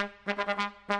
Música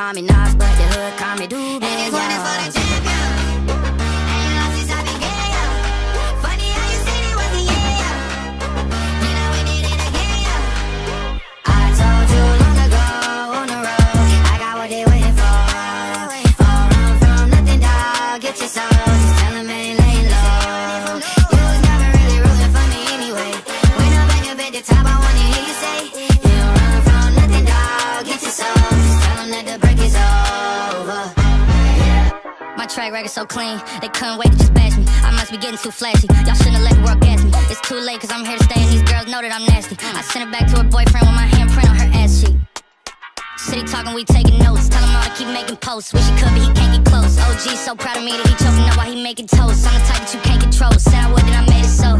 Call me Nas, but the hood call me Doobie. And this one is for the champion. Ain't lost since I began, yeah. Funny how you said it was the yeah, yeah. You know we did it again, yeah. I told you long ago on the road, I got what they waiting for. Don't run from nothing, dog. Get your soul, just tell 'em ain't laying low. You was never really rooting for me anyway. When I'm back up at the top, I wanna hear you say, You don't run from nothing, dog. Get your soul, tell 'em that the break is over. My track record so clean, they couldn't wait to just bash me. I must be getting too flashy. Y'all shouldn't have let the world gas me. It's too late, cause I'm here to stay, and these girls know that I'm nasty. I sent it back to her boyfriend with my handprint on her ass cheek. City talking, we taking notes. Tell him all to keep making posts. Wish he could, but he can't get close. OG so proud of me that he choking up while he making toast. I'm the type that you can't control. Said I would, then I made it so.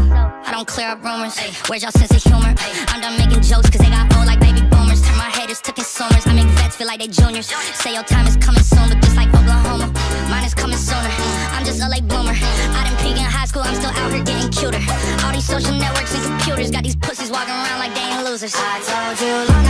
I don't clear up rumors. Where's y'all sense of humor? I'm done making jokes, cause they got old they juniors. Say your time is coming soon, but just like Oklahoma, mine is coming sooner. I'm just a late bloomer. I didn't peak in high school, I'm still out here getting cuter. All these social networks and computers got these pussies walking around like they ain't losers. I told you